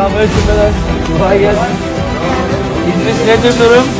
Selamünaleyküm beyler. Kolay gelsin. İdris nedir durum?